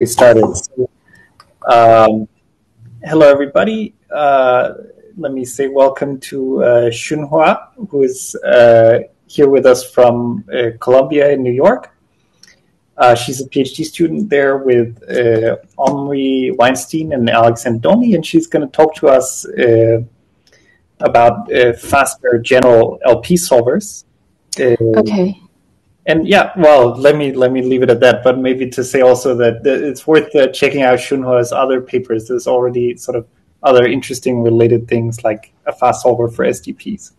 we started. So, um, hello, everybody. Uh, let me say welcome to uh, Shunhua, who is uh, here with us from uh, Columbia in New York. Uh, she's a PhD student there with uh, Omri Weinstein and Alex Andoni, and she's going to talk to us uh, about faster general LP solvers. okay and yeah, well, let me let me leave it at that. But maybe to say also that, it's worth uh, checking out Shunhua's other papers. There's already sort of other interesting related things like a fast solver for SDPs.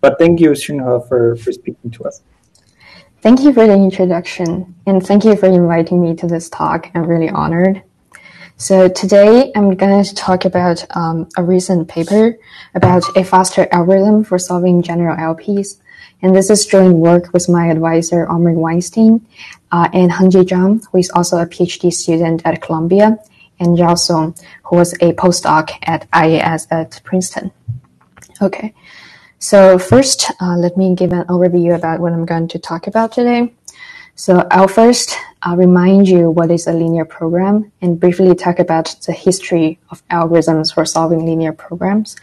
But thank you, Xunhua, for for speaking to us. Thank you for the introduction, and thank you for inviting me to this talk. I'm really honored. So today I'm going to talk about um, a recent paper about a faster algorithm for solving general LPs and this is joint work with my advisor, Omri Weinstein, uh, and Hengjie Zhang, who is also a PhD student at Columbia, and Zhao Song, who was a postdoc at IAS at Princeton. Okay, so first, uh, let me give an overview about what I'm going to talk about today. So I'll first uh, remind you what is a linear program and briefly talk about the history of algorithms for solving linear programs.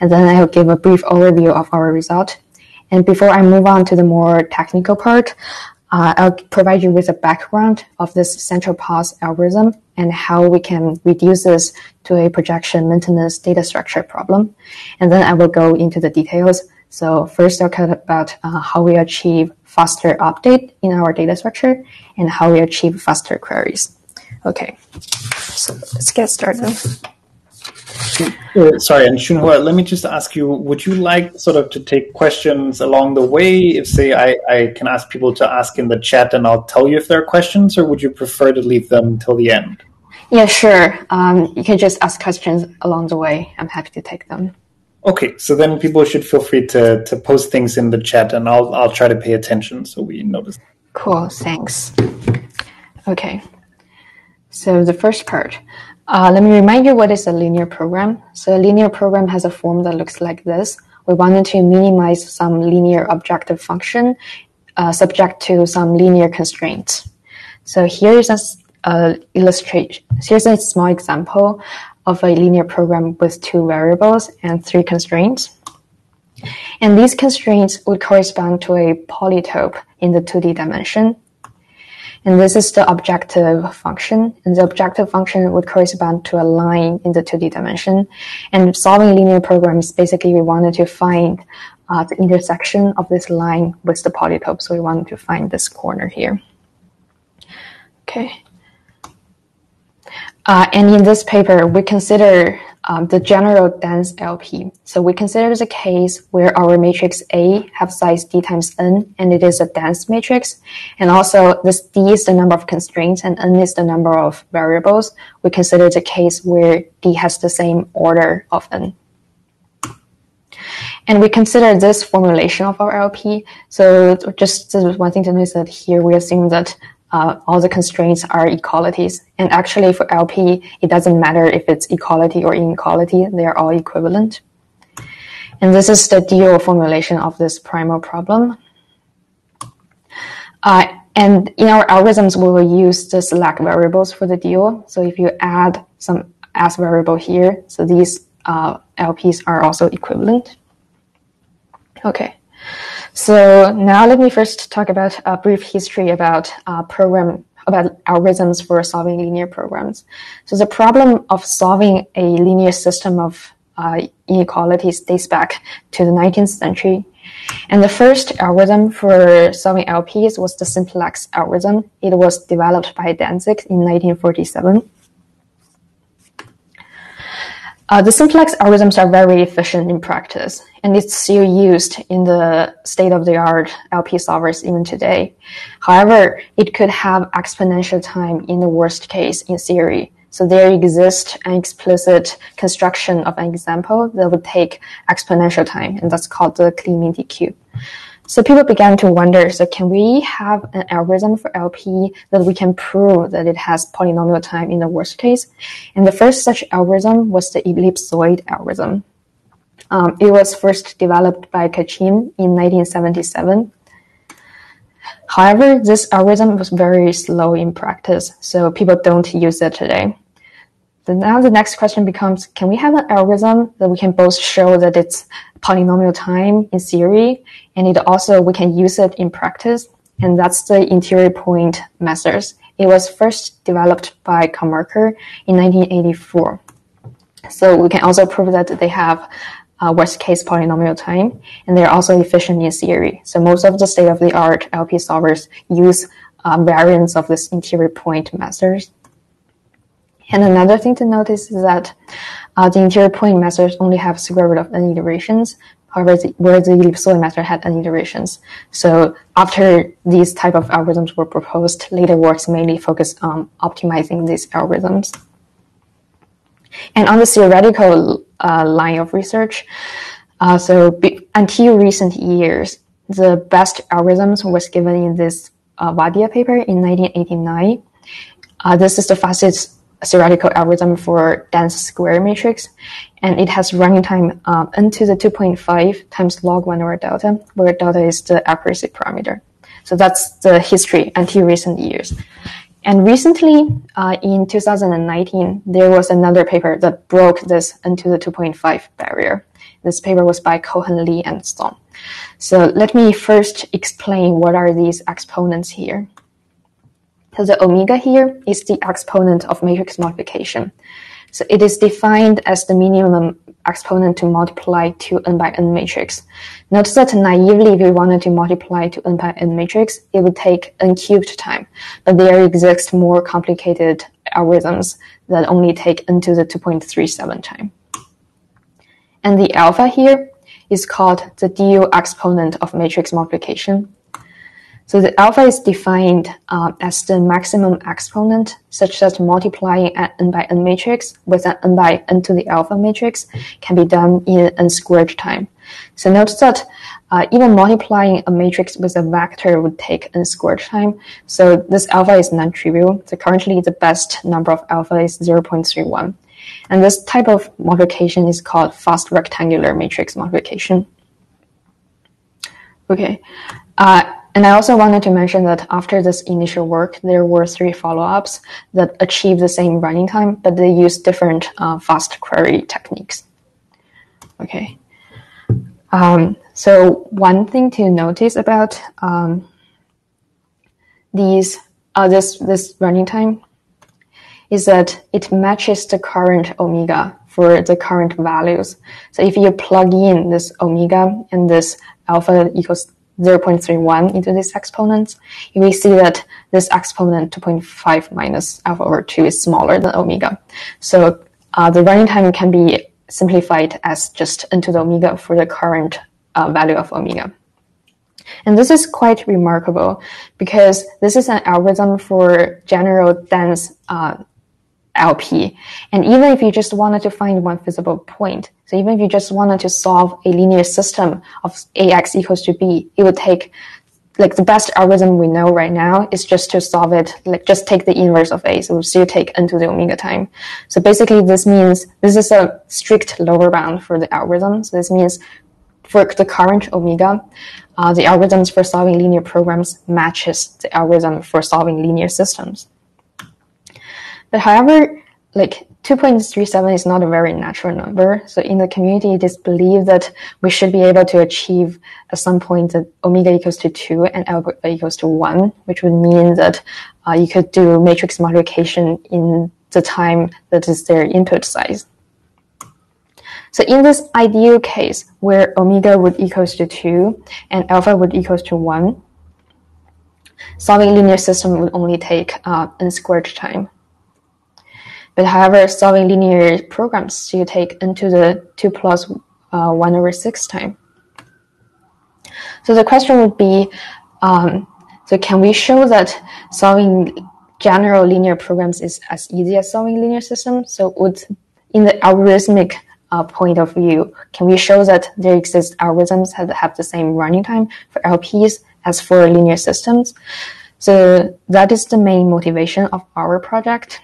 And then I'll give a brief overview of our result and before I move on to the more technical part, uh, I'll provide you with a background of this central path algorithm and how we can reduce this to a projection maintenance data structure problem. And then I will go into the details. So first I'll talk about uh, how we achieve faster update in our data structure and how we achieve faster queries. Okay, so let's get started. Uh, sorry, and Shunhua, let me just ask you: Would you like sort of to take questions along the way? If say I, I can ask people to ask in the chat, and I'll tell you if there are questions, or would you prefer to leave them till the end? Yeah, sure. Um, you can just ask questions along the way. I'm happy to take them. Okay, so then people should feel free to to post things in the chat, and I'll I'll try to pay attention so we notice. Cool. Thanks. Okay. So the first part. Uh, let me remind you what is a linear program. So a linear program has a form that looks like this. We wanted to minimize some linear objective function uh, subject to some linear constraints. So here's a uh, illustration. Here's a small example of a linear program with two variables and three constraints. And these constraints would correspond to a polytope in the 2D dimension. And this is the objective function. And the objective function would correspond to a line in the 2D dimension. And solving linear programs, basically we wanted to find uh, the intersection of this line with the polytope. So we wanted to find this corner here. Okay. Uh, and in this paper, we consider um, the general dense LP. So we consider the case where our matrix A have size d times n, and it is a dense matrix. And also this d is the number of constraints and n is the number of variables. We consider the case where d has the same order of n. And we consider this formulation of our LP. So just one thing to notice that here we assume that uh, all the constraints are equalities. And actually for LP, it doesn't matter if it's equality or inequality, they are all equivalent. And this is the dual formulation of this primal problem. Uh, and in our algorithms, we will use the slack variables for the dual. So if you add some S variable here, so these uh, LPs are also equivalent. Okay. So now let me first talk about a brief history about uh, program about algorithms for solving linear programs. So the problem of solving a linear system of uh, inequalities dates back to the 19th century. And the first algorithm for solving LPs was the simplex algorithm. It was developed by Dantzig in 1947. Uh, the simplex algorithms are very efficient in practice, and it's still used in the state-of-the-art LP solvers even today. However, it could have exponential time in the worst case in theory. So there exists an explicit construction of an example that would take exponential time, and that's called the Klee-Minty cube. So people began to wonder, so can we have an algorithm for LP that we can prove that it has polynomial time in the worst case? And the first such algorithm was the ellipsoid algorithm. Um, it was first developed by Khachiyan in 1977. However, this algorithm was very slow in practice, so people don't use it today. Now the next question becomes, can we have an algorithm that we can both show that it's polynomial time in theory, and it also, we can use it in practice? And that's the interior point methods. It was first developed by Karmarkar in 1984. So we can also prove that they have uh, worst case polynomial time, and they're also efficient in theory. So most of the state of the art LP solvers use uh, variants of this interior point methods. And another thing to notice is that uh, the interior point methods only have square root of n iterations, however, the, where the ellipsoid method had n iterations. So after these type of algorithms were proposed, later works mainly focused on optimizing these algorithms. And on the theoretical uh, line of research, uh, so until recent years, the best algorithms was given in this uh, Vaidya paper in 1989. Uh, this is the fastest theoretical algorithm for dense square matrix, and it has running time uh, n to the 2.5 times log 1 over delta, where delta is the accuracy parameter. So that's the history until recent years. And recently, uh, in 2019, there was another paper that broke this into the 2.5 barrier. This paper was by Cohen, Lee, and Song. So let me first explain what are these exponents here. So the omega here is the exponent of matrix multiplication. So it is defined as the minimum exponent to multiply to n by n matrix. Notice that naively, if we wanted to multiply to n by n matrix, it would take n cubed time. But there exist more complicated algorithms that only take n to the 2.37 time. And the alpha here is called the dual exponent of matrix multiplication. So the alpha is defined uh, as the maximum exponent such that multiplying an n by n matrix with an n by n to the alpha matrix can be done in n squared time. So notice that uh, even multiplying a matrix with a vector would take n squared time. So this alpha is non-trivial. So currently the best number of alpha is 0.31. And this type of multiplication is called fast rectangular matrix multiplication. Okay. Uh, and I also wanted to mention that after this initial work, there were three follow-ups that achieved the same running time, but they used different uh, fast query techniques. Okay. Um, so one thing to notice about um, these uh, this this running time is that it matches the current omega for the current values. So if you plug in this omega and this alpha equals 0.31 into these exponents, you will see that this exponent 2.5 minus alpha over 2 is smaller than omega. So uh, the running time can be simplified as just n to the omega for the current uh, value of omega. And this is quite remarkable because this is an algorithm for general dense uh, LP. And even if you just wanted to find one feasible point, so even if you just wanted to solve a linear system of AX equals to B, it would take like the best algorithm we know right now is just to solve it, like just take the inverse of A. So we still take n to the omega time. So basically this means this is a strict lower bound for the algorithm. So this means for the current omega, uh, the algorithms for solving linear programs matches the algorithm for solving linear systems. But however, like 2.37 is not a very natural number. So in the community, it is believed that we should be able to achieve at some point that omega equals to 2 and alpha equals to 1, which would mean that uh, you could do matrix multiplication in the time that is their input size. So in this ideal case, where omega would equals to 2 and alpha would equals to 1, solving linear system would only take uh, n squared time. But however, solving linear programs you take n to the 2 plus, uh, 1 over 6 time. So the question would be, um, so can we show that solving general linear programs is as easy as solving linear systems? So would, in the algorithmic uh, point of view, can we show that there exist algorithms that have the same running time for LPs as for linear systems? So that is the main motivation of our project.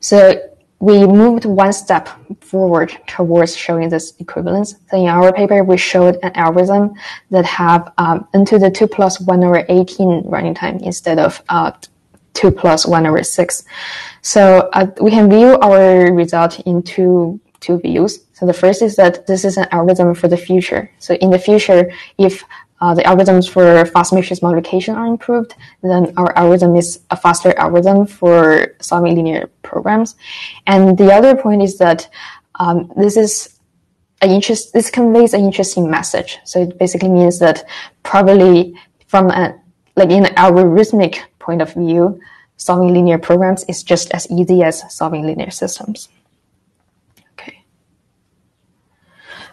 So we moved one step forward towards showing this equivalence. So in our paper, we showed an algorithm that have um, n to the 2 plus 1 over 18 running time instead of uh, 2 plus 1 over 6. So uh, we can view our result in two, two views. So the first is that this is an algorithm for the future. So in the future, if uh, the algorithms for fast matrix multiplication are improved, then our algorithm is a faster algorithm for solving linear programs. And the other point is that um, this is an interest. This conveys an interesting message. So it basically means that probably from a like in an algorithmic point of view, solving linear programs is just as easy as solving linear systems.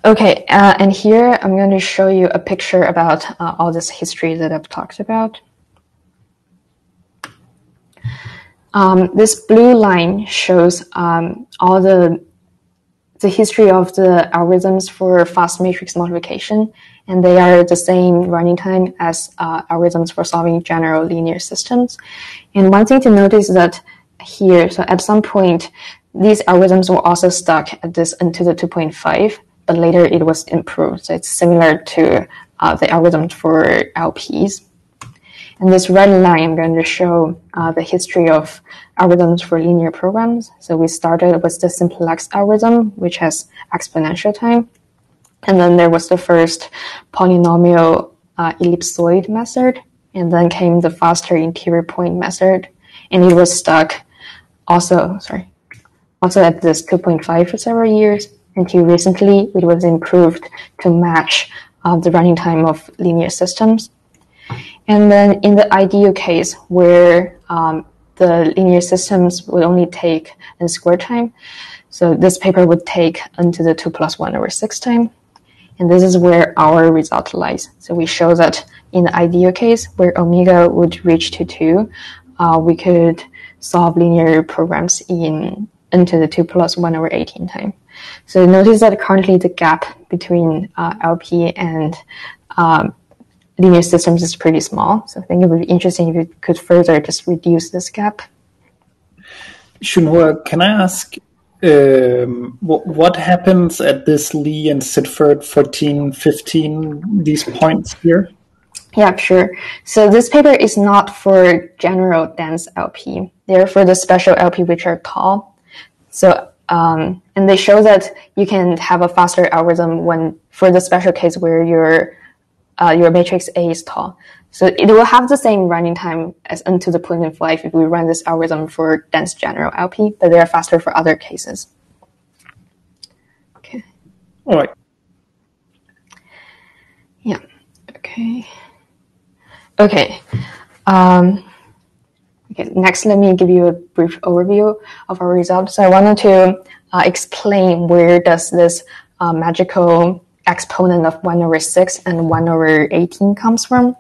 Okay, uh, and here I'm going to show you a picture about uh, all this history that I've talked about. Um, this blue line shows um, all the the history of the algorithms for fast matrix multiplication, and they are the same running time as uh, algorithms for solving general linear systems. And one thing to notice is that here, so at some point, these algorithms were also stuck at this to the 2.5, but later it was improved. So it's similar to uh, the algorithm for LPs. And this red line, I'm going to show uh, the history of algorithms for linear programs. So we started with the simplex algorithm, which has exponential time. And then there was the first polynomial uh, ellipsoid method. And then came the faster interior point method. And it was stuck also, sorry, also at this 2.5 for several years until recently it was improved to match uh, the running time of linear systems. And then in the ideal case where um, the linear systems would only take n square time, so this paper would take n to the 2 plus 1 over 6 time. And this is where our result lies. So we show that in the ideal case where omega would reach to 2, uh, we could solve linear programs in n to the 2 plus 1 over 18 time. So notice that currently the gap between uh, LP and um, linear systems is pretty small. So I think it would be interesting if you could further just reduce this gap. Shunhua, can I ask um, what, what, happens at this Lee and Sidford 14, 15, these points here? Yeah, sure. So this paper is not for general dense LP. They're for the special LP which are tall. So um, and they show that you can have a faster algorithm when for the special case where your uh, your matrix A is tall. So it will have the same running time as to the point five if we run this algorithm for dense general LP, but they are faster for other cases. Okay. All right. Yeah. Okay. Okay. Um, Okay, next, let me give you a brief overview of our results. So I wanted to uh, explain where does this uh, magical exponent of 1 over 6 and 1 over 18 comes from.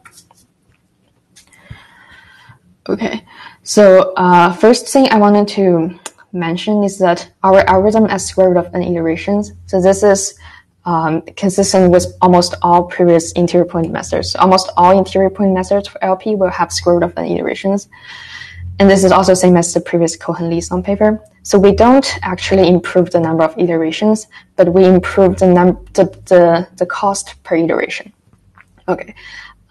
Okay, so uh, first thing I wanted to mention is that our algorithm has square root of n iterations. So this is um, consistent with almost all previous interior point methods. So almost all interior point methods for LP will have square root of n iterations. And this is also same as the previous Cohen-Lee Song paper. So we don't actually improve the number of iterations, but we improve the, num- the, the, the cost per iteration. Okay.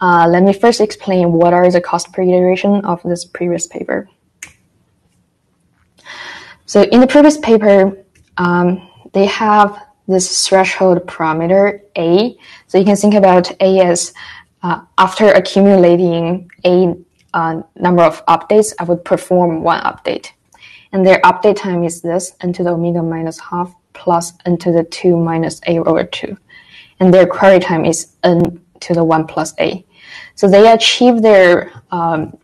Uh, let me first explain what are the cost per iteration of this previous paper. So in the previous paper, um, they have this threshold parameter A. So you can think about A as uh, after accumulating A uh, number of updates, I would perform one update. And their update time is this, n to the omega minus half plus n to the 2 minus a over 2. And their query time is n to the 1 plus a. So they achieve their um,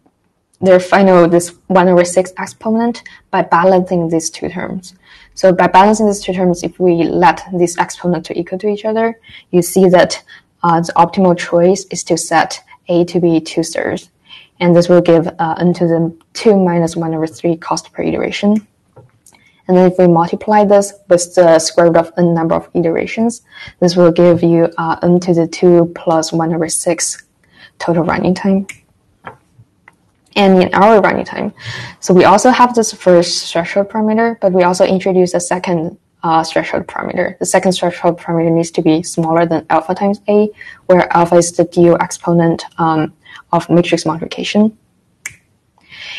their final this 1 over 6 exponent by balancing these two terms. So by balancing these two terms, if we let this exponent to equal to each other, you see that uh, the optimal choice is to set a to be two thirds and this will give uh, n to the 2 minus 1 over 3 cost per iteration. And then if we multiply this with the square root of n number of iterations, this will give you uh, n to the 2 plus 1 over 6 total running time. and in our running time. So we also have this first threshold parameter, but we also introduce a second uh, threshold parameter. The second threshold parameter needs to be smaller than alpha times A, where alpha is the dual exponent um, of matrix multiplication.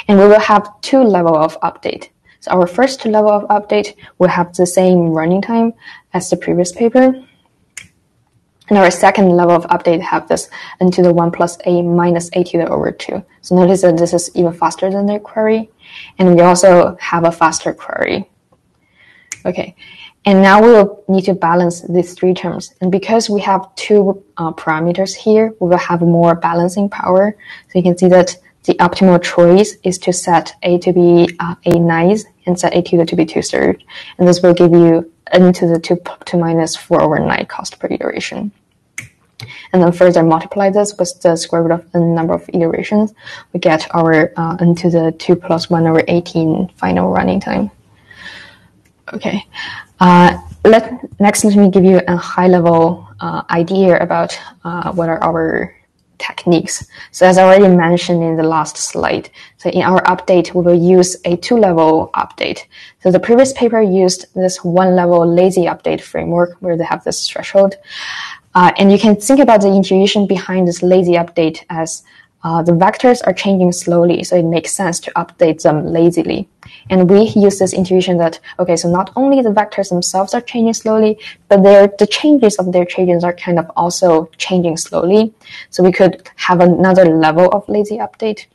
And we will have two level of update. So our first level of update will have the same running time as the previous paper. And our second level of update have this n to the 1 plus a minus a to the over 2. So notice that this is even faster than the query. And we also have a faster query. Okay. And now we will need to balance these three terms. And because we have two uh, parameters here, we will have more balancing power. So you can see that the optimal choice is to set A to be uh, A nice and set A to to be two third. And this will give you n to the 2 to minus 4 over 9 cost per iteration. And then further multiply this with the square root of n number of iterations, we get our uh, n to the 2 plus 1 over 18 final running time. Okay. Uh, let next let me give you a high level uh, idea about uh, what are our techniques. So as I already mentioned in the last slide, so in our update, we will use a two level update. So the previous paper used this one level lazy update framework where they have this threshold. Uh, and you can think about the intuition behind this lazy update as uh, the vectors are changing slowly, so it makes sense to update them lazily. And we use this intuition that, okay, so not only the vectors themselves are changing slowly, but the changes of their changes are kind of also changing slowly. So we could have another level of lazy update.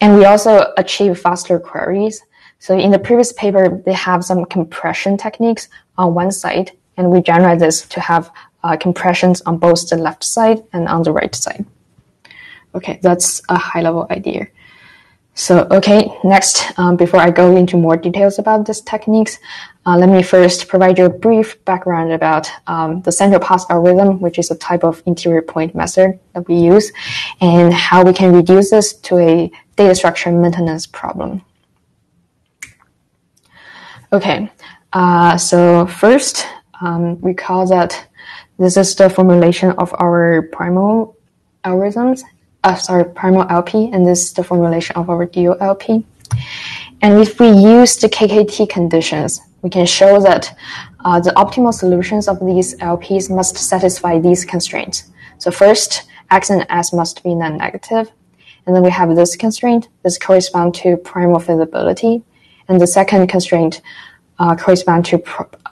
And we also achieve faster queries. So in the previous paper, they have some compression techniques on one side, and we generalize this to have uh, compressions on both the left side and on the right side. Okay, that's a high level idea. So, okay, next, um, before I go into more details about these techniques, uh, let me first provide you a brief background about um, the central path algorithm, which is a type of interior point method that we use, and how we can reduce this to a data structure maintenance problem. Okay, uh, so first, um, recall that this is the formulation of our primal algorithms, uh, sorry, primal LP, and this is the formulation of our dual LP. And if we use the KKT conditions, we can show that uh, the optimal solutions of these LPs must satisfy these constraints. So first, X and S must be non-negative. And then we have this constraint. This corresponds to primal feasibility. And the second constraint uh, correspond to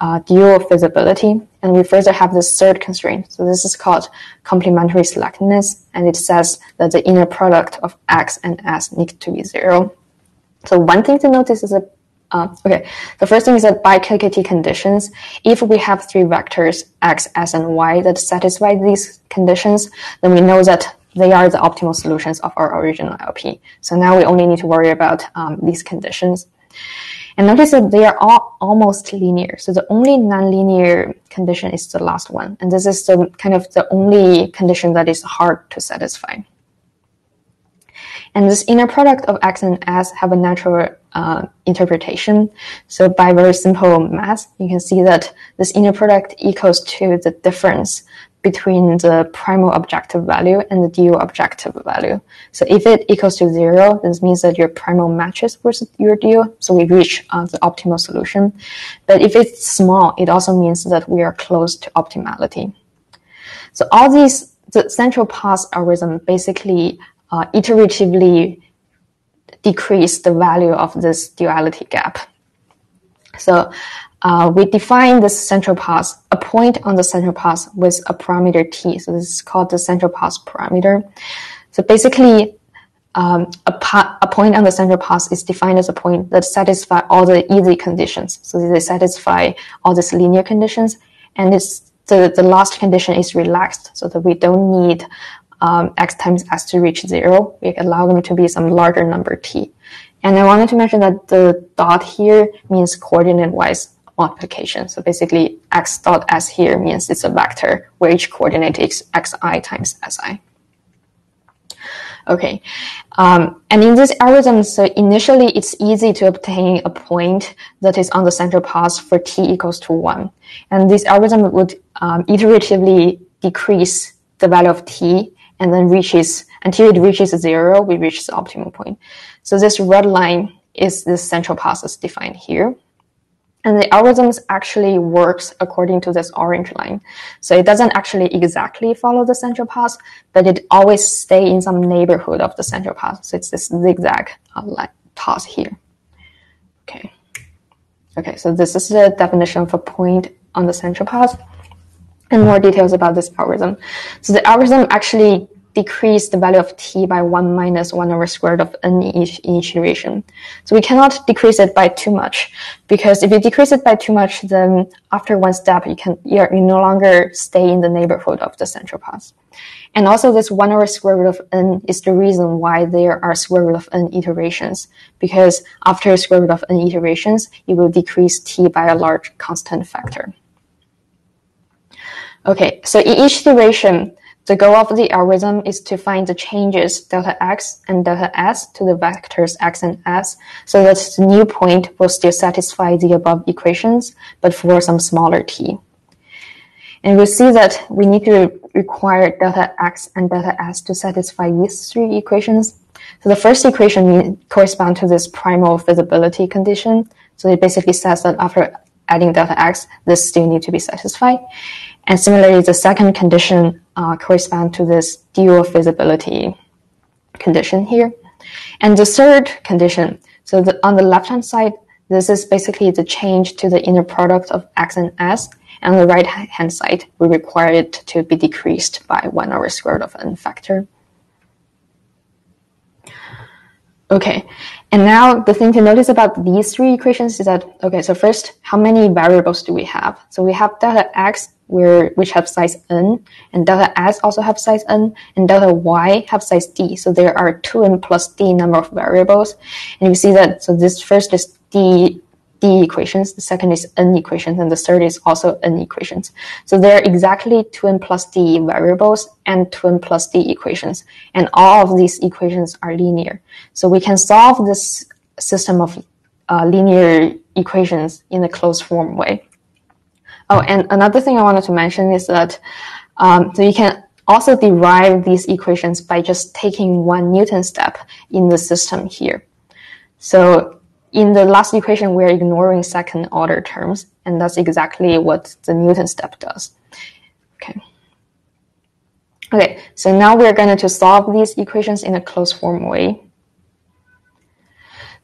uh, dual feasibility. And we further have this third constraint. So this is called complementary slackness, and it says that the inner product of x and s needs to be zero. So one thing to notice is that uh, okay, the first thing is that by KKT conditions, if we have three vectors x, s, and y that satisfy these conditions, then we know that they are the optimal solutions of our original LP. So now we only need to worry about um, these conditions. And notice that they are all almost linear. So the only nonlinear condition is the last one. And this is the kind of the only condition that is hard to satisfy. And this inner product of X and S have a natural uh, interpretation. So by very simple math, you can see that this inner product equals to the difference between the primal objective value and the dual objective value. So if it equals to zero, this means that your primal matches with your dual, so we reach uh, the optimal solution. But if it's small, it also means that we are close to optimality. So all these, the central path algorithm basically uh, iteratively decrease the value of this duality gap. So uh, we define this central path, a point on the central path with a parameter t. So this is called the central path parameter. So basically, um, a, a, point on the central path is defined as a point that satisfies all the easy conditions. So they satisfy all these linear conditions, and it's the, the last condition is relaxed, so that we don't need um, x times s to reach zero. We allow them to be some larger number t. And I wanted to mention that the dot here means coordinate-wise multiplication. So basically, x dot s here means it's a vector where each coordinate is xi times si. Okay, um, and in this algorithm, so initially it's easy to obtain a point that is on the central path for t equals to one, and this algorithm would um, iteratively decrease the value of t and then reaches until it reaches zero, we reach the optimal point. So this red line is the central path as defined here. And the algorithms actually works according to this orange line. So it doesn't actually exactly follow the central path, but it always stay in some neighborhood of the central path. So it's this zigzag uh, line, path here. Okay. Okay, so this is the definition of a point on the central path and more details about this algorithm. So the algorithm actually decrease the value of t by 1 minus 1 over square root of n each, each iteration. So we cannot decrease it by too much because if you decrease it by too much, then after one step, you can you no longer stay in the neighborhood of the central path. And also this 1 over square root of n is the reason why there are square root of n iterations because after square root of n iterations, you will decrease t by a large constant factor. Okay, so in each iteration, the goal of the algorithm is to find the changes delta x and delta s to the vectors x and s so that the new point will still satisfy the above equations, but for some smaller t. And we see that we need to require delta x and delta s to satisfy these three equations. So the first equation corresponds to this primal feasibility condition. So it basically says that after adding delta x, this still need to be satisfied. And similarly, the second condition uh, correspond to this dual feasibility condition here. And the third condition, so the, on the left-hand side, this is basically the change to the inner product of x and s. And on the right-hand side, we require it to be decreased by 1 over square root of n factor. Okay, and now the thing to notice about these three equations is that, okay, so first, how many variables do we have? So we have delta x where which have size n, and delta s also have size n, and delta y have size d. So there are two n plus d number of variables, and you see that. So this first is d d equations, the second is n equations, and the third is also n equations. So there are exactly two n plus d variables and two n plus d equations, and all of these equations are linear. So we can solve this system of uh, linear equations in a closed form way. Oh, and another thing I wanted to mention is that um, so you can also derive these equations by just taking one Newton step in the system here. So in the last equation, we're ignoring second order terms, and that's exactly what the Newton step does. Okay. Okay, so now we're going to solve these equations in a closed form way.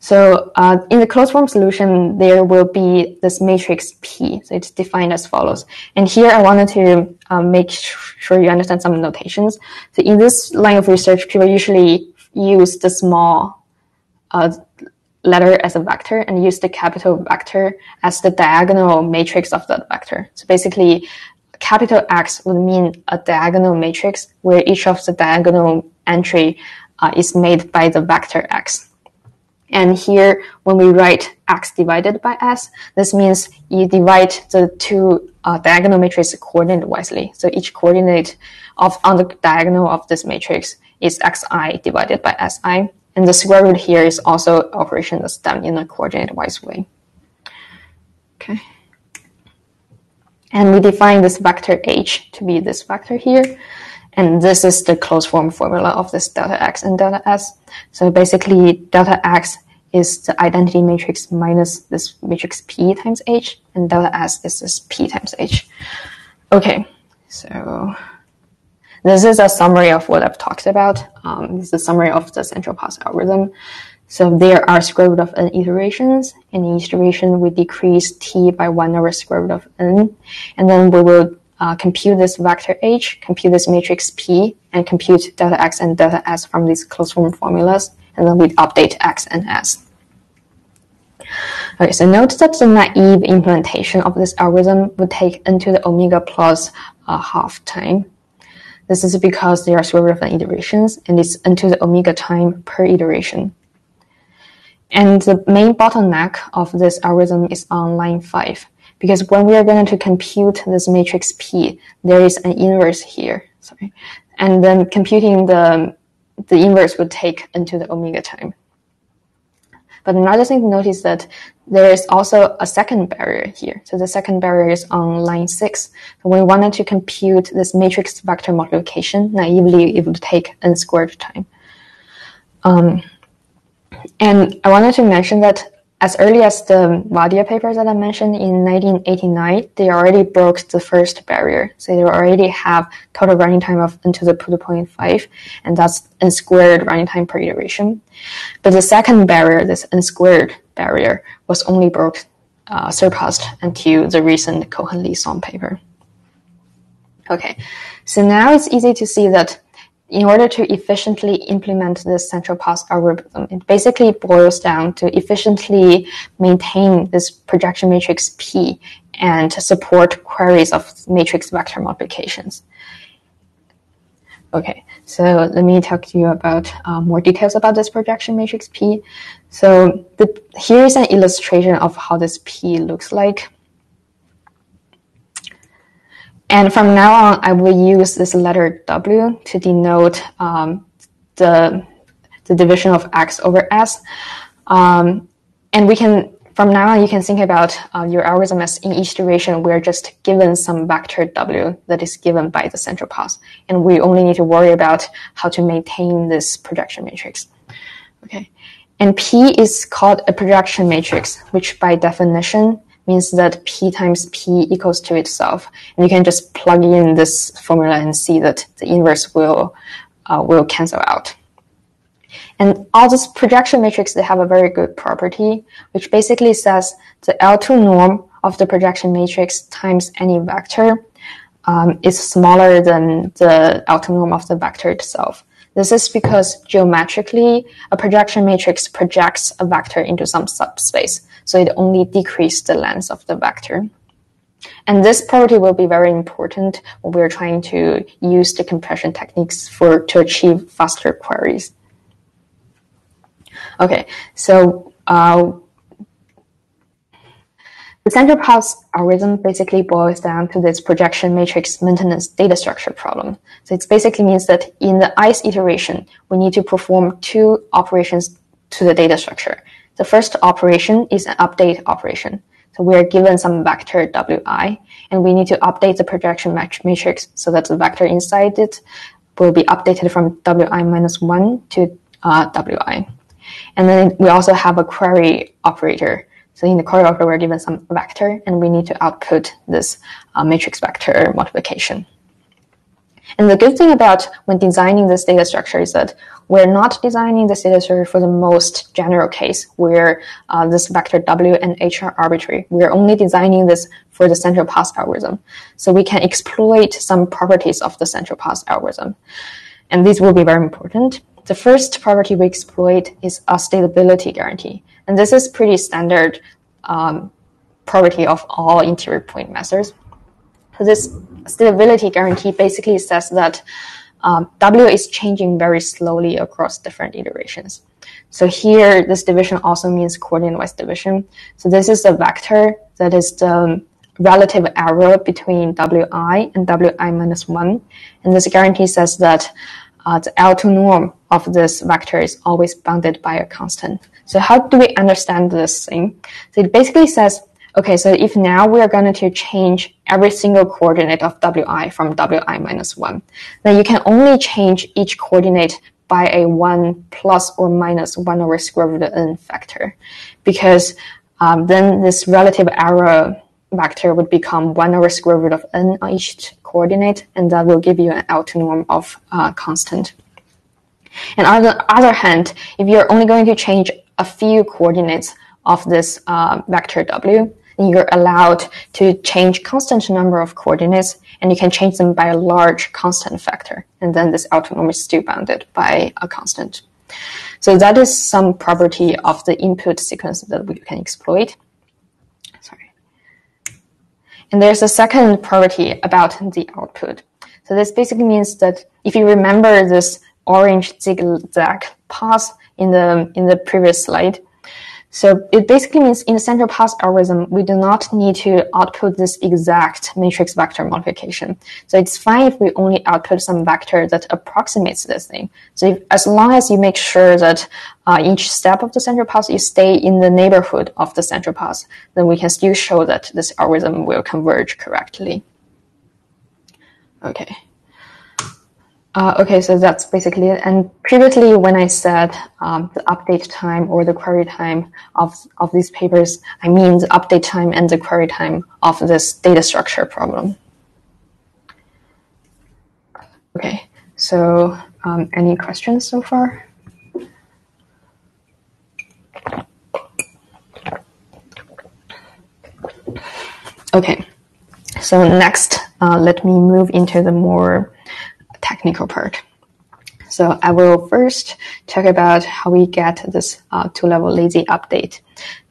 So uh, in the closed form solution, there will be this matrix P. So it's defined as follows. And here I wanted to um, make sure you understand some notations. So in this line of research, people usually use the small uh, letter as a vector and use the capital vector as the diagonal matrix of that vector. So basically, capital X would mean a diagonal matrix where each of the diagonal entry uh, is made by the vector X. And here, when we write x divided by s, this means you divide the two uh, diagonal matrices coordinate wisely. So each coordinate of on the diagonal of this matrix is xi divided by si. And the square root here is also operation that's done in a coordinate wise way. Okay. And we define this vector h to be this vector here. And this is the closed form formula of this delta x and delta s. So basically, delta x is the identity matrix minus this matrix P times H, and delta S is this P times H. Okay, so this is a summary of what I've talked about. Um, this is a summary of the central path algorithm. So there are square root of n iterations. In each iteration, we decrease t by 1 over square root of n. And then we will uh, compute this vector h, compute this matrix P, and compute delta x and delta s from these closed form formulas. And then we update x and s. Okay, so note that the naive implementation of this algorithm would take n to the omega plus uh, half time. This is because there are of n iterations, and it's n to the omega time per iteration. And the main bottleneck of this algorithm is on line 5 because when we are going to compute this matrix P, there is an inverse here. Sorry. And then computing the, the inverse would take into the omega time. But another thing to notice that there is also a second barrier here. So the second barrier is on line six. So we wanted to compute this matrix vector multiplication. Naively, it would take n squared time. Um, and I wanted to mention that as early as the Vaidya papers that I mentioned in 1989, they already broke the first barrier. So they already have total running time of to the 2.5, and that's n squared running time per iteration. But the second barrier, this n squared barrier, was only broke, uh, surpassed until the recent Cohen-Lee Song paper. Okay, so now it's easy to see that in order to efficiently implement this central path algorithm, it basically boils down to efficiently maintain this projection matrix P and support queries of matrix vector multiplications. Okay, so let me talk to you about uh, more details about this projection matrix P. So the, here is an illustration of how this P looks like. And from now on, I will use this letter W to denote um, the, the division of X over S. Um, and we can, from now on, you can think about uh, your algorithm as in each iteration, we're just given some vector W that is given by the central path. And we only need to worry about how to maintain this projection matrix. Okay. And P is called a projection matrix, which by definition means that P times P equals to itself. And you can just plug in this formula and see that the inverse will, uh, will cancel out. And all these projection matrices, they have a very good property, which basically says the L2 norm of the projection matrix times any vector um, is smaller than the L2 norm of the vector itself. This is because geometrically, a projection matrix projects a vector into some subspace so it only decreases the length of the vector. And this property will be very important when we're trying to use the compression techniques for to achieve faster queries. Okay, so uh, the central path algorithm basically boils down to this projection matrix maintenance data structure problem. So it basically means that in the ith iteration, we need to perform two operations to the data structure. The first operation is an update operation. So we are given some vector wi, and we need to update the projection matrix so that the vector inside it will be updated from wi minus 1 to uh, wi. And then we also have a query operator. So in the query operator, we're given some vector, and we need to output this uh, matrix vector multiplication. And the good thing about when designing this data structure is that we're not designing this data structure for the most general case where uh, this vector W and H are arbitrary. We're only designing this for the central path algorithm. So we can exploit some properties of the central path algorithm. And these will be very important. The first property we exploit is a stability guarantee. And this is pretty standard um, property of all interior point methods. This stability guarantee basically says that um, W is changing very slowly across different iterations. So here, this division also means coordinate-wise division. So this is the vector that is the relative error between Wi and Wi minus 1. And this guarantee says that uh, the L2 norm of this vector is always bounded by a constant. So how do we understand this thing? So it basically says Okay, so if now we are going to change every single coordinate of wi from wi minus 1, then you can only change each coordinate by a 1 plus or minus 1 over square root of n factor. Because um, then this relative error vector would become 1 over square root of n on each coordinate, and that will give you an L2 norm of uh, constant. And on the other hand, if you're only going to change a few coordinates of this uh, vector w, you're allowed to change constant number of coordinates and you can change them by a large constant factor. And then this autonomy is still bounded by a constant. So that is some property of the input sequence that we can exploit. Sorry. And there's a second property about the output. So this basically means that if you remember this orange zigzag path in the in the previous slide, So it basically means in the central path algorithm, we do not need to output this exact matrix vector multiplication. So it's fine if we only output some vector that approximates this thing. So if, as long as you make sure that uh, each step of the central path you stay in the neighborhood of the central path, then we can still show that this algorithm will converge correctly. Okay. Uh, okay, so that's basically it. And previously, when I said um, the update time or the query time of, of these papers, I mean the update time and the query time of this data structure problem. Okay, so um, any questions so far? Okay, so next, uh, let me move into the more technical part. So I will first talk about how we get this uh, two-level lazy update.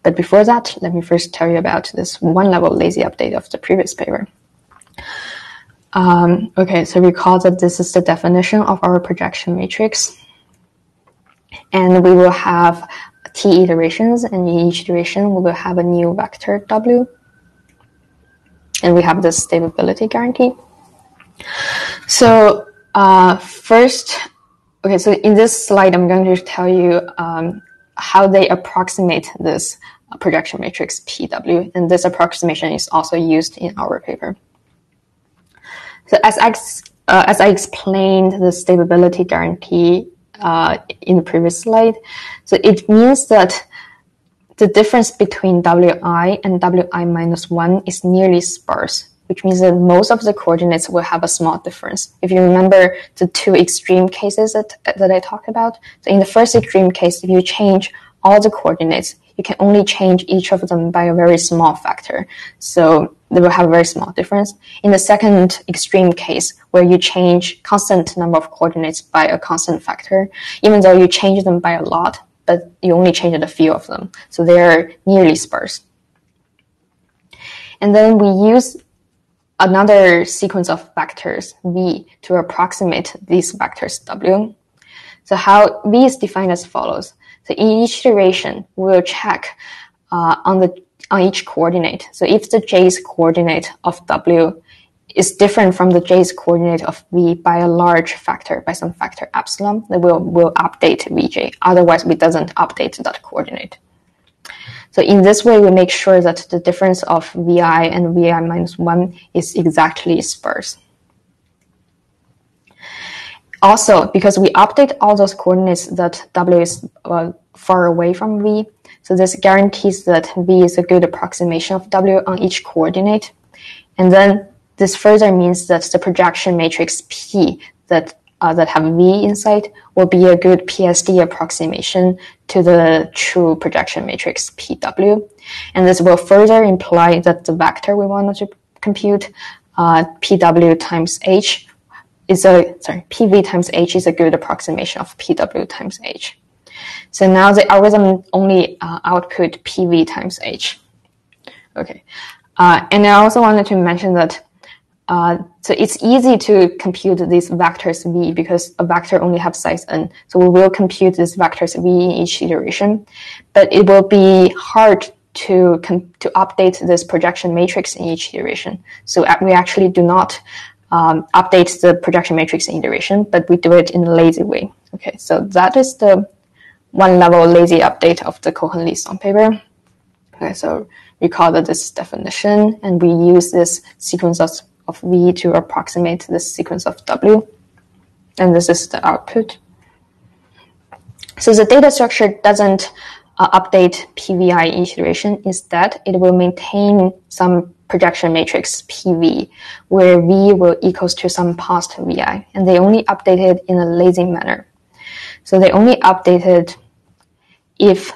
But before that, let me first tell you about this one-level lazy update of the previous paper. Um, okay, so recall that this is the definition of our projection matrix. And we will have t iterations, and in each iteration, we will have a new vector w. And we have this stability guarantee. So uh, first, okay, so in this slide, I'm going to tell you um, how they approximate this projection matrix PW, and this approximation is also used in our paper. So as I, uh, as I explained the stability guarantee uh, in the previous slide, so it means that the difference between Wi and Wi minus 1 is nearly sparse which means that most of the coordinates will have a small difference. If you remember the two extreme cases that, that I talked about, so in the first extreme case, if you change all the coordinates, you can only change each of them by a very small factor. So they will have a very small difference. In the second extreme case, where you change constant number of coordinates by a constant factor, even though you change them by a lot, but you only changed a few of them. So they're nearly sparse. And then we use another sequence of vectors v to approximate these vectors w. So how v is defined as follows. So in each iteration, we'll check uh, on the on each coordinate. So if the j's coordinate of w is different from the j's coordinate of v by a large factor, by some factor epsilon, then we'll, we'll update vj. Otherwise, we doesn't update that coordinate. So in this way, we make sure that the difference of vi and vi minus 1 is exactly sparse. Also, because we update all those coordinates that w is uh, far away from v, so this guarantees that v is a good approximation of w on each coordinate. And then this further means that the projection matrix P that uh, that have V inside will be a good PSD approximation to the true projection matrix PW. And this will further imply that the vector we want to compute, uh, PW times H, is a, sorry, PV times H is a good approximation of PW times H. So now the algorithm only uh, output PV times H. Okay. Uh, and I also wanted to mention that uh, so it's easy to compute these vectors v because a vector only have size n. So we will compute these vectors v in each iteration, but it will be hard to to update this projection matrix in each iteration. So we actually do not um, update the projection matrix in iteration, but we do it in a lazy way. Okay, so that is the one level lazy update of the Cohen-Lee-Song paper. Okay, so recall that this definition, and we use this sequence of of V to approximate the sequence of W. And this is the output. So the data structure doesn't uh, update PVI iteration. Instead, it will maintain some projection matrix PV, where V will equals to some past VI, and they only update it in a lazy manner. So they only update it if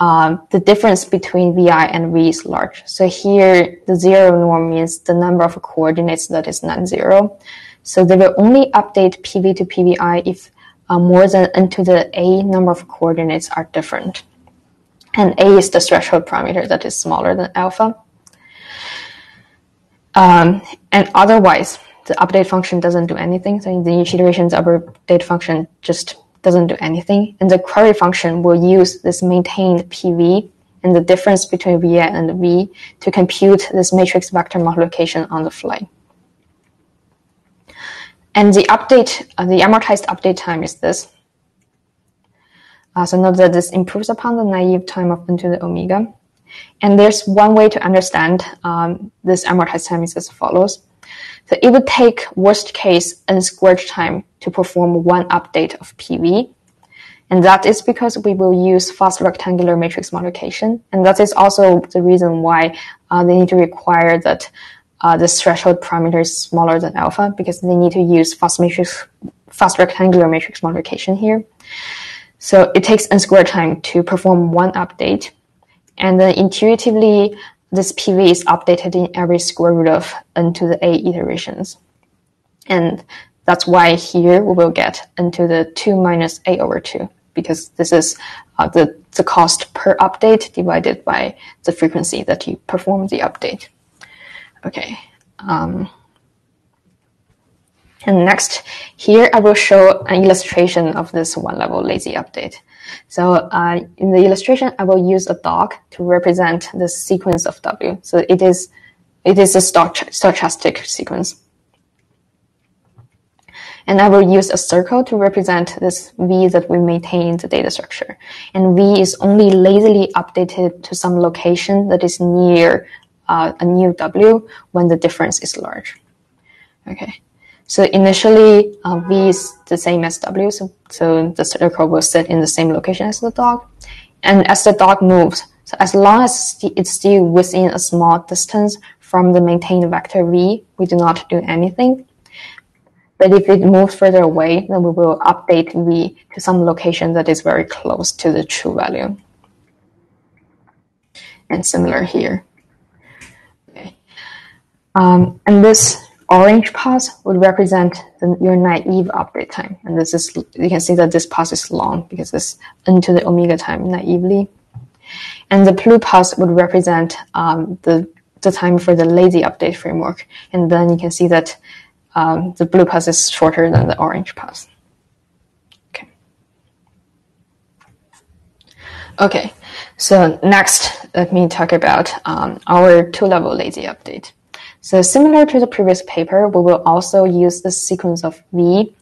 um, the difference between vi and v is large. So here, the zero norm means the number of coordinates that is non-zero. So they will only update PV to PVI if uh, more than n to the a number of coordinates are different. And a is the threshold parameter that is smaller than alpha. Um, and otherwise, the update function doesn't do anything. So in the each iterations, update function just doesn't do anything. And the query function will use this maintained PV and the difference between Vi and V to compute this matrix vector multiplication on the fly. And the update, uh, the amortized update time is this. Uh, so note that this improves upon the naive time of n to the omega. And there's one way to understand um, this amortized time is as follows. So it would take worst case n squared time to perform one update of PV. And that is because we will use fast rectangular matrix multiplication. And that is also the reason why uh, they need to require that uh, the threshold parameter is smaller than alpha because they need to use fast matrix, fast rectangular matrix multiplication here. So it takes n squared time to perform one update. And then intuitively, this PV is updated in every square root of n to the a iterations. And that's why here we will get n to the 2 minus a over 2, because this is uh, the, the cost per update divided by the frequency that you perform the update. Okay. Um, and next, here I will show an illustration of this one level lazy update. So uh, in the illustration, I will use a dog to represent the sequence of W. So it is, it is a stochastic sequence. And I will use a circle to represent this V that we maintain in the data structure. And V is only lazily updated to some location that is near uh, a new W when the difference is large. Okay. So initially, uh, V is the same as W, so, so the circle will sit in the same location as the dog. And as the dog moves, so as long as it's still within a small distance from the maintained vector V, we do not do anything. But if it moves further away, then we will update V to some location that is very close to the true value. And similar here. Okay. Um, and this orange path would represent the, your naive update time. And this is, you can see that this path is long because it's into the omega time naively. And the blue path would represent um, the, the time for the lazy update framework. And then you can see that um, the blue path is shorter than the orange path. Okay. Okay, so next, let me talk about um, our two-level lazy update. So similar to the previous paper, we will also use the sequence of V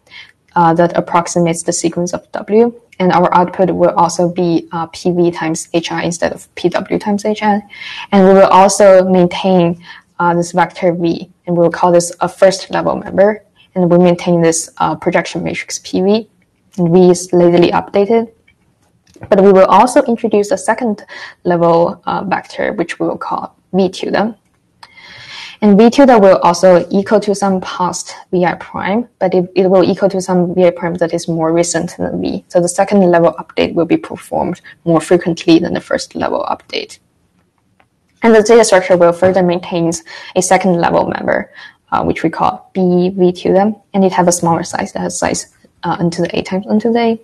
uh, that approximates the sequence of W. And our output will also be uh, PV times HI instead of PW times HI. And we will also maintain uh, this vector V, and we'll call this a first level member. And we maintain this uh, projection matrix PV, and V is lazily updated. But we will also introduce a second level uh, vector, which we will call V tilde. And V tilde will also equal to some past VI prime, but it, it will equal to some VI prime that is more recent than V. So the second level update will be performed more frequently than the first level update. And the data structure will further maintain a second level member, uh, which we call BV tilde, and it has a smaller size that has size uh, into the A times into the A.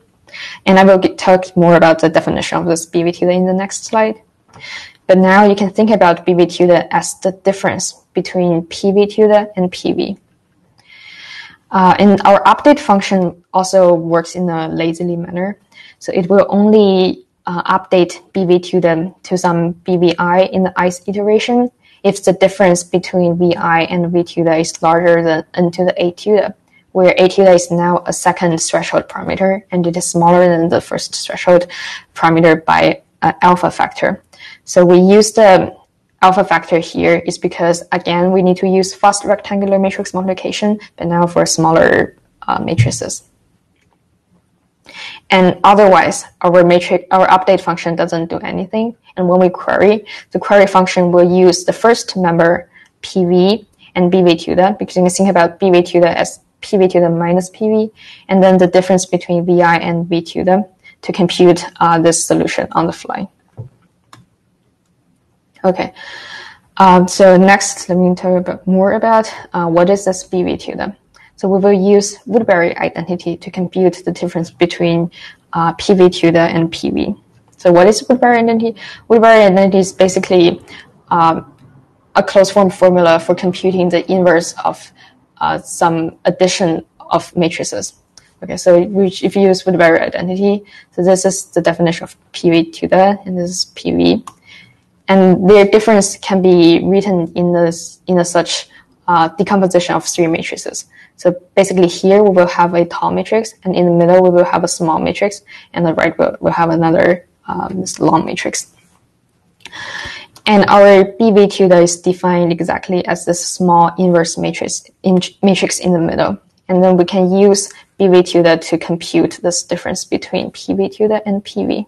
And I will get, talk more about the definition of this BV tilde in the next slide. But now you can think about BV tilde as the difference between PV tilde and PV. Uh, and our update function also works in a lazily manner. So it will only uh, update BV tilde to some BVI in the ice iteration if the difference between VI and V tilde is larger than n to the A tilde, where A tilde is now a second threshold parameter and it is smaller than the first threshold parameter by uh, alpha factor. So we use the alpha factor here is because, again, we need to use fast rectangular matrix multiplication, but now for smaller uh, matrices. And otherwise, our matrix, our update function doesn't do anything. And when we query, the query function will use the first member PV and BV tilde, because you can think about BV tilde as PV tilde minus PV, and then the difference between VI and V tilde to compute uh, this solution on the fly. Okay. Um, so next, let me tell you a bit more about uh, what is this BV tilde. So we will use Woodbury identity to compute the difference between uh, PV tilde and PV. So what is Woodbury identity? Woodbury identity is basically um, a closed form formula for computing the inverse of uh, some addition of matrices. Okay, so if you use Woodbury identity, so this is the definition of PV tilde, and this is PV. And their difference can be written in this in a such uh, decomposition of three matrices. So basically here we will have a tall matrix and in the middle we will have a small matrix and the right will, will have another um, long matrix. And our BV tilde is defined exactly as this small inverse matrix in, matrix in the middle. And then we can use BV tilde to compute this difference between PV tilde and PV.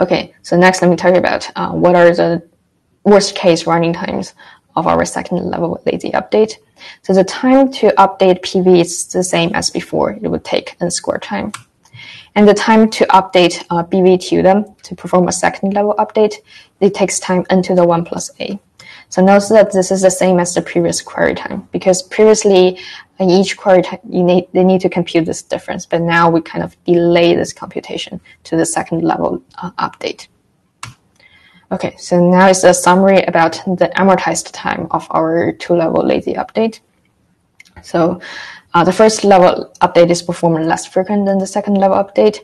Okay, so next let me tell you about uh, what are the worst case running times of our second level lazy update. So the time to update PV is the same as before. It would take n squared time. And the time to update uh, BV tilde to perform a second level update, it takes time n to the 1 plus a. So notice that this is the same as the previous query time because previously in each query time, you need, they need to compute this difference, but now we kind of delay this computation to the second level uh, update. Okay, so now is a summary about the amortized time of our two-level lazy update. So uh, the first level update is performed less frequent than the second level update.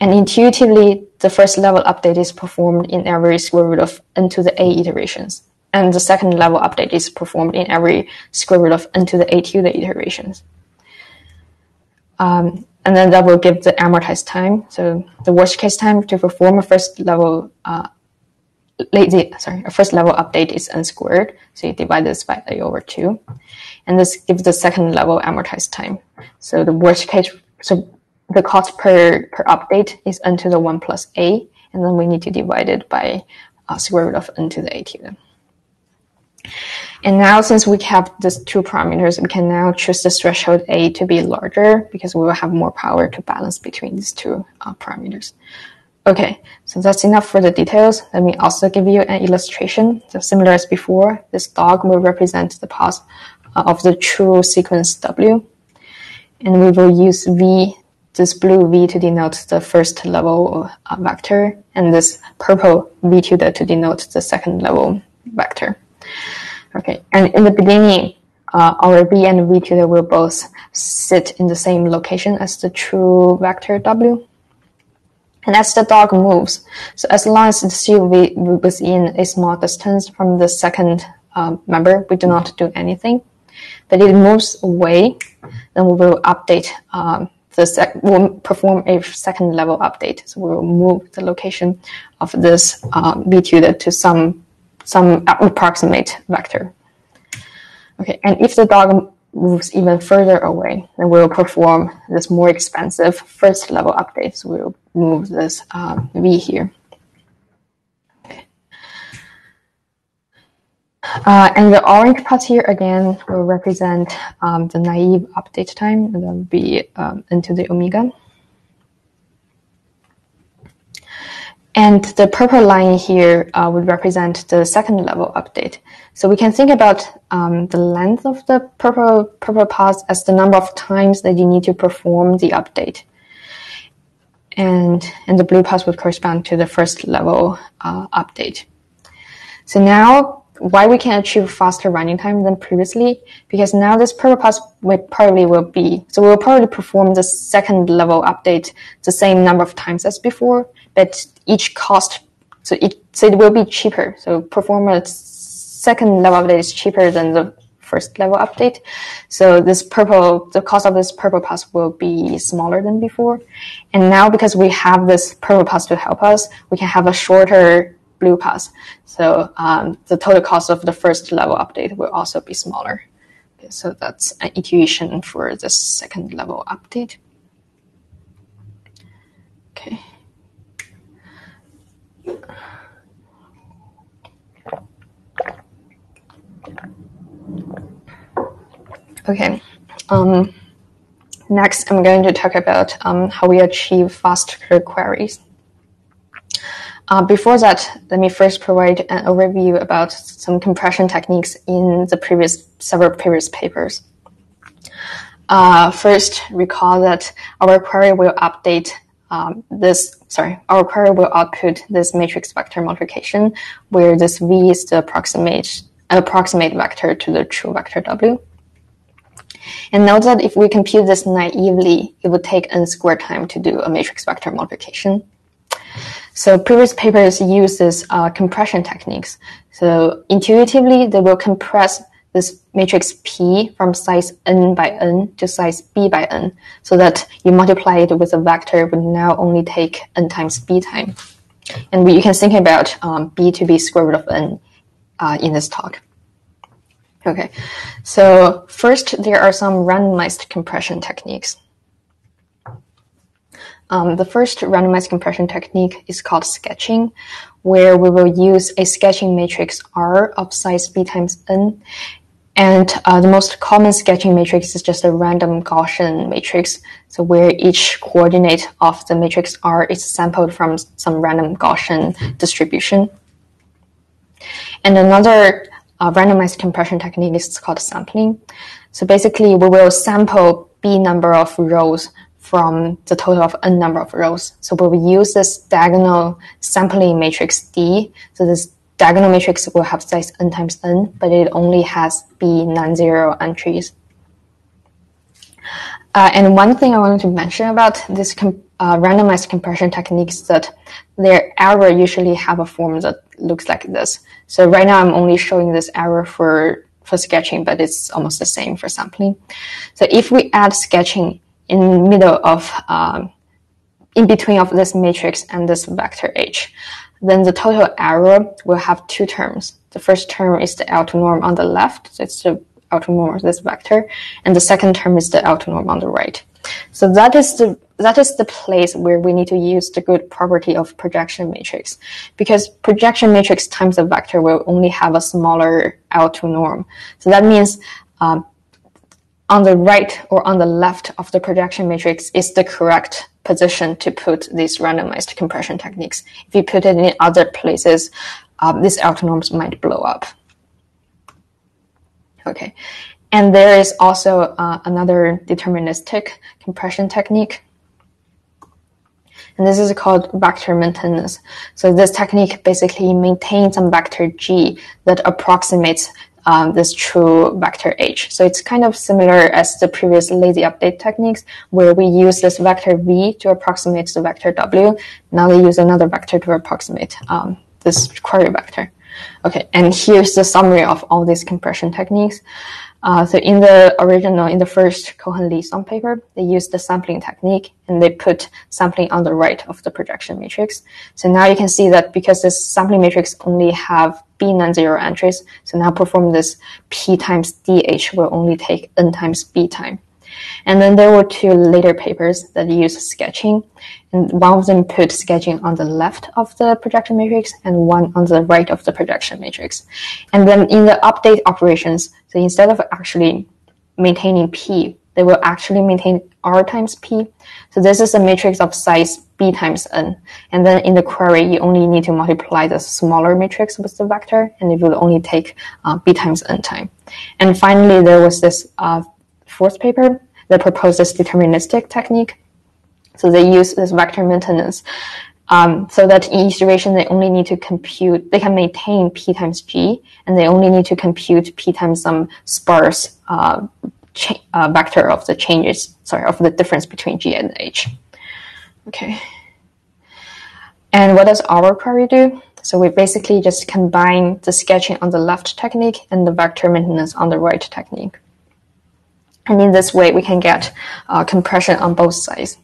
And intuitively, the first level update is performed in every square root of n to the a iterations. And the second level update is performed in every square root of n to the a to the iterations. Um, and then that will give the amortized time. So the worst case time to perform a first level uh, lazy, sorry, a first level update is n squared. So you divide this by a over two. And this gives the second level amortized time. So the worst case, so the cost per, per update is n to the one plus a. And then we need to divide it by uh, square root of n to the 18. And now since we have these two parameters, we can now choose the threshold a to be larger because we will have more power to balance between these two uh, parameters. Okay, so that's enough for the details. Let me also give you an illustration. So similar as before, this dog will represent the path uh, of the true sequence W. And we will use V, this blue V to denote the first level uh, vector, and this purple V tilde to denote the second level vector. Okay, and in the beginning, uh, our V and V tilde will both sit in the same location as the true vector W. And as the dog moves, so as long as the it's still within a small distance from the second um, member, we do not do anything. But if it moves away, then we will update um, the sec- we'll perform a second level update. So we will move the location of this um, V tilde to some some approximate vector. Okay, and if the dog moves even further away, then we'll perform this more expensive first level update. So we'll move this um, V here. Uh, and the orange part here again will represent um, the naive update time, and that will be um, into the omega. And the purple line here uh, would represent the second level update. So we can think about um, the length of the purple, purple path as the number of times that you need to perform the update. And, and the blue path would correspond to the first level uh, update. So now why we can achieve faster running time than previously, because now this will probably will be, so we'll probably perform the second level update the same number of times as before, but each cost, so it, so it will be cheaper. So perform a second level update is cheaper than the first level update. So this purple, the cost of this purple path will be smaller than before. And now because we have this purple path to help us, we can have a shorter blue path. So um, the total cost of the first level update will also be smaller. Okay, so that's an intuition for the second level update. Okay. Okay. Um, next, I'm going to talk about um, how we achieve faster queries. Uh, before that, let me first provide an overview about some compression techniques in the previous several previous papers. Uh, first, recall that our query will update um, this, sorry, our query will output this matrix vector multiplication where this V is the approximate, approximate vector to the true vector W. And note that if we compute this naively, it would take n squared time to do a matrix vector multiplication. So previous papers use this uh, compression techniques. So intuitively, they will compress this matrix P from size n by n to size b by n, so that you multiply it with a vector would now only take n times b time. And we, you can think about um, b to be square root of n uh, in this talk. Okay, so first there are some randomized compression techniques. Um, the first randomized compression technique is called sketching, where we will use a sketching matrix R of size b times n. And uh, the most common sketching matrix is just a random Gaussian matrix, so where each coordinate of the matrix R is sampled from some random Gaussian distribution. And another uh, randomized compression technique is called sampling. So basically, we will sample b number of rows from the total of n number of rows. So we will use this diagonal sampling matrix D. So this diagonal matrix will have size n times n, but it only has b non-zero entries. Uh, and one thing I wanted to mention about this com uh, randomized compression techniques is that their error usually have a form that looks like this. So right now I'm only showing this error for, for sketching, but it's almost the same for sampling. So if we add sketching in middle of, um, in between of this matrix and this vector H, then the total error will have two terms. The first term is the L2 norm on the left. It's the L2 norm of this vector. And the second term is the L2 norm on the right. So that is the that is the place where we need to use the good property of projection matrix because projection matrix times the vector will only have a smaller L2 norm. So that means um, on the right or on the left of the projection matrix is the correct position to put these randomized compression techniques. If you put it in other places, um, these L2 norms might blow up. Okay. And there is also uh, another deterministic compression technique. And this is called vector maintenance. So this technique basically maintains some vector G that approximates um, this true vector H. So it's kind of similar as the previous lazy update techniques where we use this vector V to approximate the vector W. Now we use another vector to approximate um, this query vector. Okay, and here's the summary of all these compression techniques. Uh, so in the original, in the first Cohen-Lee-Song paper, they used the sampling technique and they put sampling on the right of the projection matrix. So now you can see that because this sampling matrix only have B non-zero entries, so now perform this P times DH will only take N times B time. And then there were two later papers that used sketching. And one of them put sketching on the left of the projection matrix and one on the right of the projection matrix. And then in the update operations, so instead of actually maintaining P, they will actually maintain R times P. So this is a matrix of size B times N. And then in the query, you only need to multiply the smaller matrix with the vector, and it will only take uh, B times N time. And finally, there was this uh, fourth paper that proposes deterministic technique. So they use this vector maintenance um, so that in each iteration they only need to compute, they can maintain p times g, and they only need to compute p times some sparse uh, uh, vector of the changes, sorry, of the difference between g and h. Okay. And what does our query do? So we basically just combine the sketching on the left technique and the vector maintenance on the right technique. And in this way, we can get uh, compression on both sides.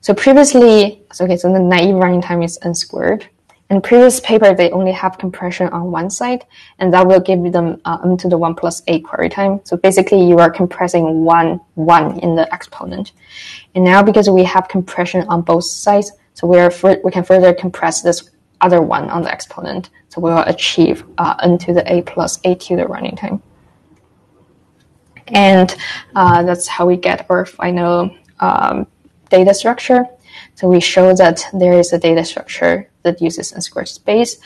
So previously, so okay, so the naive running time is n squared. In previous paper, they only have compression on one side, and that will give them uh, m to the 1 plus a query time. So basically, you are compressing one, one in the exponent. And now because we have compression on both sides, so we, are we can further compress this other one on the exponent. So we will achieve uh, n to the a plus a to the running time. And uh, that's how we get our final um, data structure. So we show that there is a data structure that uses n squared space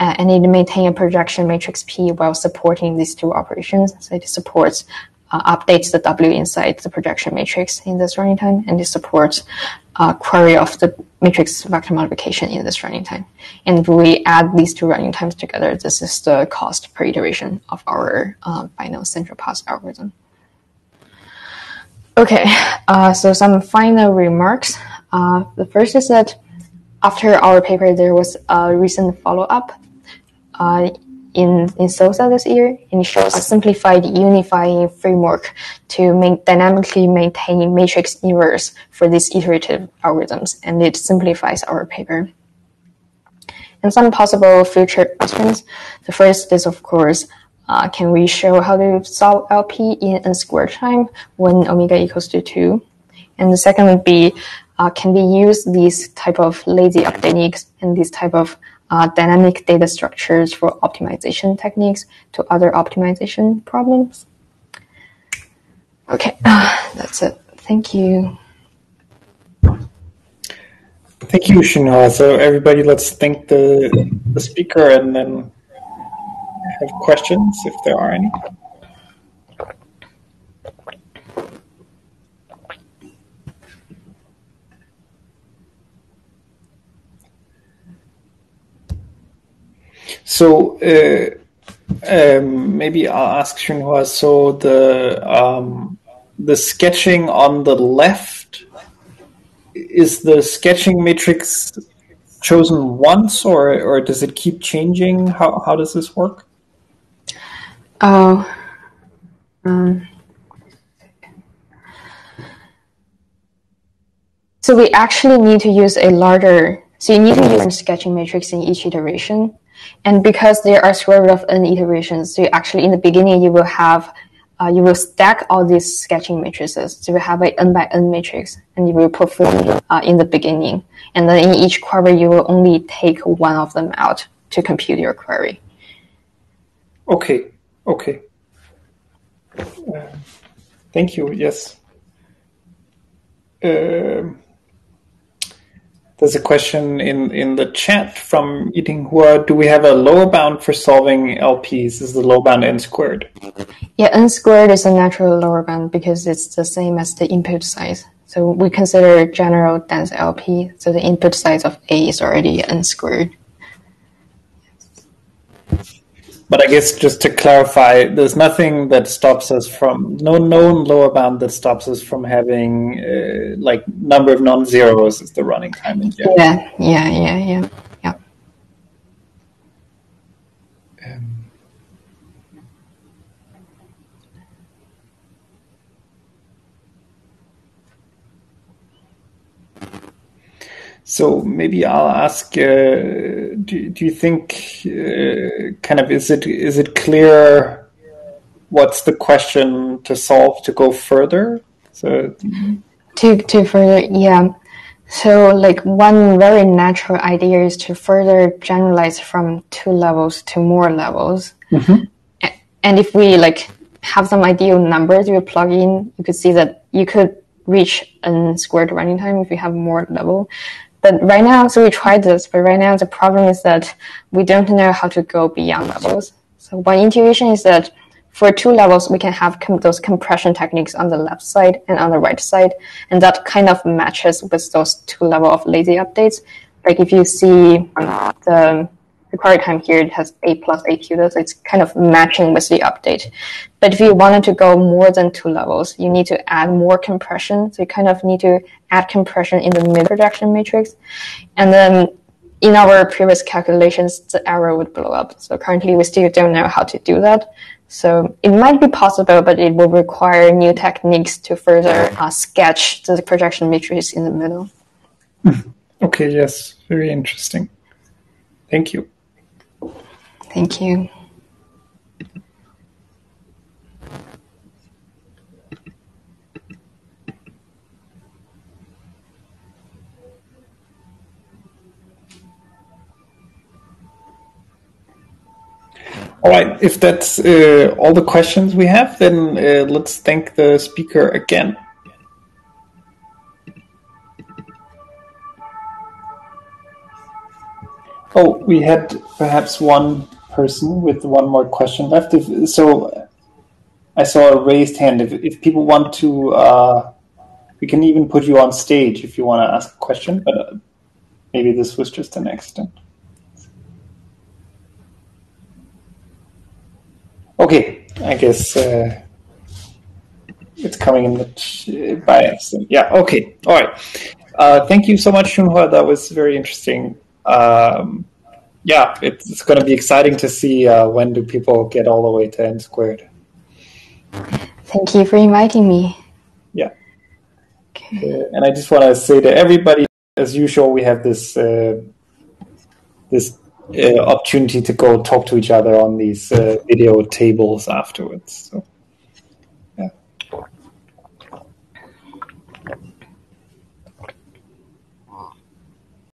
uh, and it maintains a projection matrix P while supporting these two operations. So it supports uh, updates the W inside the projection matrix in this running time, and it supports uh, query of the matrix vector multiplication in this running time. And we add these two running times together. This is the cost per iteration of our uh, final central path algorithm. Okay, uh, so some final remarks. Uh, the first is that after our paper, there was a recent follow up uh, in, in SOSA this year, and it shows a simplified unifying framework to make, dynamically maintain matrix errors for these iterative algorithms, and it simplifies our paper. And some possible future questions. The first is, of course, uh, can we show how to solve LP in n squared time when omega equals to 2? And the second would be, uh, can we use these type of lazy up techniques and these type of uh, dynamic data structures for optimization techniques to other optimization problems? Okay, that's it. Thank you. Thank you, Shunhua. So everybody, let's thank the, the speaker and then have questions if there are any. So uh, um, maybe I'll ask Shunhua. So the um, the sketching on the left is the sketching matrix chosen once, or or does it keep changing? How how does this work? Oh, um, so we actually need to use a larger. So you need to use a sketching matrix in each iteration. And because there are square root of n iterations, so actually in the beginning you will have uh, you will stack all these sketching matrices. So you have an n by n matrix, and you will perform uh, in the beginning. And then in each query, you will only take one of them out to compute your query. Okay. Okay. Uh, thank you. Yes. Um, there's a question in, in the chat from Yiting Hua. Do we have a lower bound for solving LPs? Is the lower bound n squared? Yeah, n squared is a natural lower bound because it's the same as the input size. So we consider general dense LP. So the input size of A is already n squared. But I guess just to clarify, there's nothing that stops us from no known lower bound that stops us from having uh, like number of non-zeros as the running time in general. Yeah, yeah, yeah, yeah, yeah. Um, So maybe I'll ask: uh, do, do you think, uh, kind of, is it is it clear what's the question to solve to go further? So to to further, yeah. So like one very natural idea is to further generalize from two levels to more levels. Mm-hmm. And if we like have some ideal numbers you plug in, you could see that you could reach n squared running time if you have more level. But right now, so we tried this, but right now the problem is that we don't know how to go beyond levels. So one intuition is that for two levels, we can have com- those compression techniques on the left side and on the right side, and that kind of matches with those two level of lazy updates. Like if you see the query time here has a plus a qubits. So it's kind of matching with the update. But if you wanted to go more than two levels, you need to add more compression. So you kind of need to add compression in the mid projection matrix. And then in our previous calculations, the error would blow up. So currently we still don't know how to do that. So it might be possible, but it will require new techniques to further uh, sketch the projection matrix in the middle. Okay, yes, very interesting. Thank you. Thank you. All right, if that's uh, all the questions we have, then uh, let's thank the speaker again. Oh, we had perhaps one person with one more question left. If, so I saw a raised hand. If, if people want to, uh, we can even put you on stage if you want to ask a question, but uh, maybe this was just an accident. Okay, I guess uh, it's coming in the, by accident. Yeah, okay, all right. Uh, thank you so much, Shunhua. That was very interesting. Um, yeah, it's, going to be exciting to see uh, when do people get all the way to n squared. Thank you for inviting me. Yeah. Okay. Uh, and I just want to say to everybody, as usual, we have this uh, this uh, opportunity to go talk to each other on these uh, video tables afterwards. So.